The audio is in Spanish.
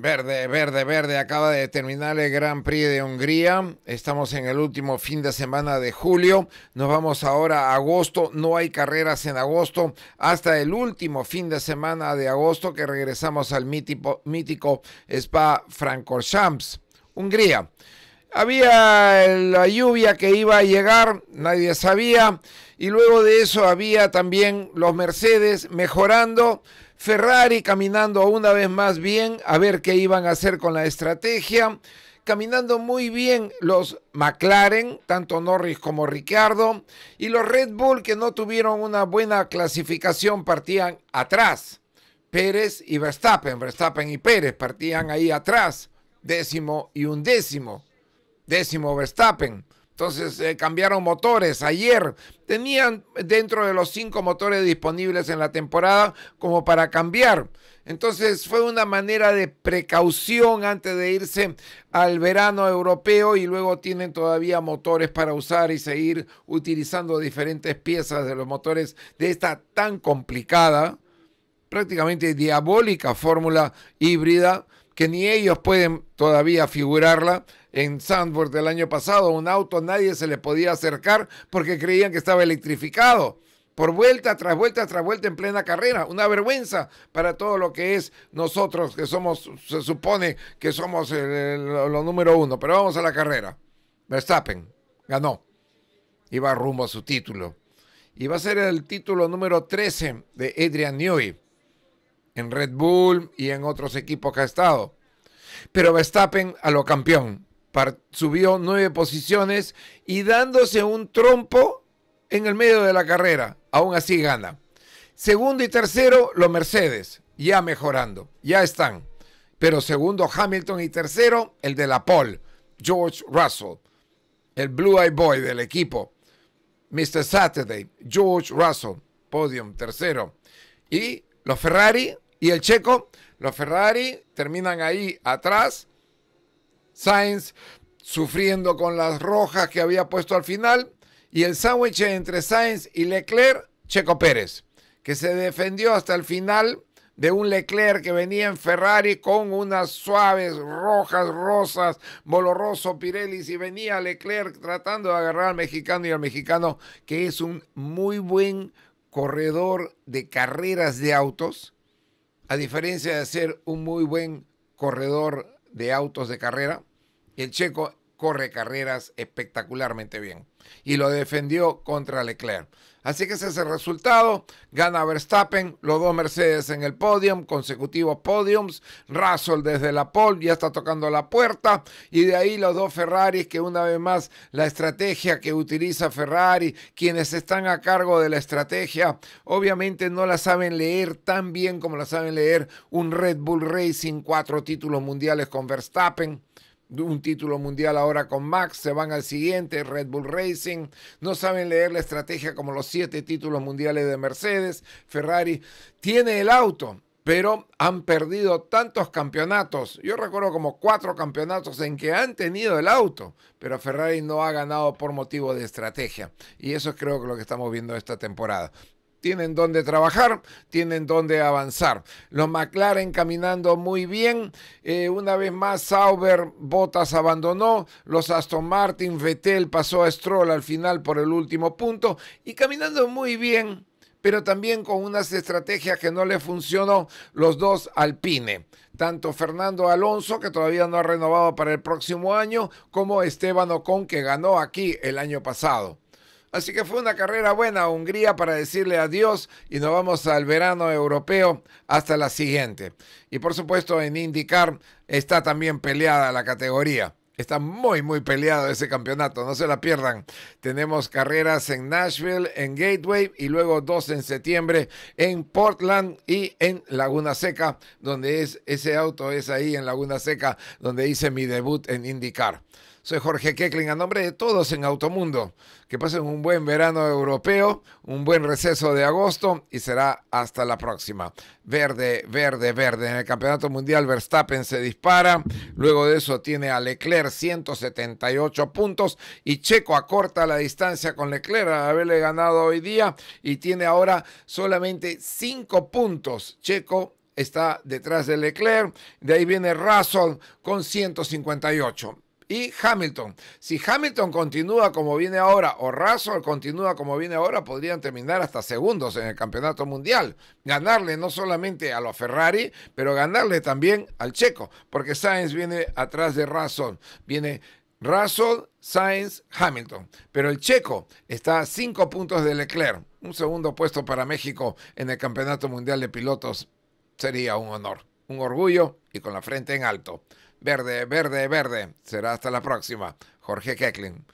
Verde, verde, verde. Acaba de terminar el Gran Prix de Hungría. Estamos en el último fin de semana de julio. Nos vamos ahora a agosto. No hay carreras en agosto. Hasta el último fin de semana de agosto que regresamos al mítico, mítico Spa Francorchamps, Hungría. Había la lluvia que iba a llegar, nadie sabía. Y luego de eso había también los Mercedes mejorando Ferrari caminando una vez más bien a ver qué iban a hacer con la estrategia. Caminando muy bien los McLaren, tanto Norris como Ricciardo. Y los Red Bull que no tuvieron una buena clasificación partían atrás. Pérez y Verstappen, Verstappen y Pérez partían ahí atrás. Décimo y undécimo. Décimo Verstappen. Entonces eh, cambiaron motores. Ayer tenían dentro de los cinco motores disponibles en la temporada como para cambiar. Entonces fue una manera de precaución antes de irse al verano europeo y luego tienen todavía motores para usar y seguir utilizando diferentes piezas de los motores de esta tan complicada, prácticamente diabólica fórmula híbrida que ni ellos pueden todavía figurarla en Sandburg del año pasado. Un auto nadie se le podía acercar porque creían que estaba electrificado. Por vuelta tras vuelta tras vuelta en plena carrera. Una vergüenza para todo lo que es nosotros, que somos, se supone que somos lo número uno. Pero vamos a la carrera. Verstappen ganó. Iba rumbo a su título. Y va a ser el título número 13 de Adrian Newey en Red Bull y en otros equipos que ha estado. Pero Verstappen a lo campeón subió nueve posiciones y dándose un trompo en el medio de la carrera. Aún así gana. Segundo y tercero, los Mercedes, ya mejorando, ya están. Pero segundo Hamilton y tercero, el de la pole, George Russell, el Blue Eye Boy del equipo. Mr. Saturday, George Russell, podium tercero. Y los Ferrari y el Checo, los Ferrari terminan ahí atrás. Sainz sufriendo con las rojas que había puesto al final. Y el sándwich entre Sainz y Leclerc, Checo Pérez, que se defendió hasta el final de un Leclerc que venía en Ferrari con unas suaves rojas, rosas, boloroso Pirelli y venía Leclerc tratando de agarrar al mexicano y al mexicano que es un muy buen corredor de carreras de autos, a diferencia de ser un muy buen corredor de autos de carrera, el checo corre carreras espectacularmente bien y lo defendió contra Leclerc. Así que ese es el resultado. Gana Verstappen, los dos Mercedes en el podium, consecutivos podiums. Russell desde la pole ya está tocando la puerta. Y de ahí los dos Ferraris, que una vez más la estrategia que utiliza Ferrari, quienes están a cargo de la estrategia, obviamente no la saben leer tan bien como la saben leer un Red Bull Racing, cuatro títulos mundiales con Verstappen un título mundial ahora con Max, se van al siguiente, Red Bull Racing, no saben leer la estrategia como los siete títulos mundiales de Mercedes, Ferrari tiene el auto, pero han perdido tantos campeonatos. Yo recuerdo como cuatro campeonatos en que han tenido el auto, pero Ferrari no ha ganado por motivo de estrategia. Y eso es creo que lo que estamos viendo esta temporada tienen donde trabajar, tienen donde avanzar. Los McLaren caminando muy bien. Eh, una vez más, Sauber, Bottas abandonó. Los Aston Martin, Vettel pasó a Stroll al final por el último punto. Y caminando muy bien, pero también con unas estrategias que no le funcionó los dos Alpine. Tanto Fernando Alonso, que todavía no ha renovado para el próximo año, como Esteban Ocon, que ganó aquí el año pasado. Así que fue una carrera buena a Hungría para decirle adiós y nos vamos al verano europeo hasta la siguiente. Y por supuesto en IndyCar está también peleada la categoría. Está muy, muy peleado ese campeonato, no se la pierdan. Tenemos carreras en Nashville, en Gateway y luego dos en septiembre en Portland y en Laguna Seca, donde es ese auto es ahí en Laguna Seca, donde hice mi debut en IndyCar. Soy Jorge Keckling, a nombre de todos en Automundo. Que pasen un buen verano europeo, un buen receso de agosto y será hasta la próxima. Verde, verde, verde. En el Campeonato Mundial Verstappen se dispara. Luego de eso tiene a Leclerc 178 puntos y Checo acorta la distancia con Leclerc al haberle ganado hoy día y tiene ahora solamente 5 puntos. Checo está detrás de Leclerc, de ahí viene Russell con 158 y Hamilton. Si Hamilton continúa como viene ahora o Russell continúa como viene ahora, podrían terminar hasta segundos en el campeonato mundial. Ganarle no solamente a los Ferrari, pero ganarle también al Checo, porque Sainz viene atrás de Russell. Viene Russell, Sainz, Hamilton. Pero el Checo está a cinco puntos de Leclerc. Un segundo puesto para México en el Campeonato Mundial de Pilotos sería un honor, un orgullo y con la frente en alto. Verde, verde, verde. Será hasta la próxima. Jorge Kecklin.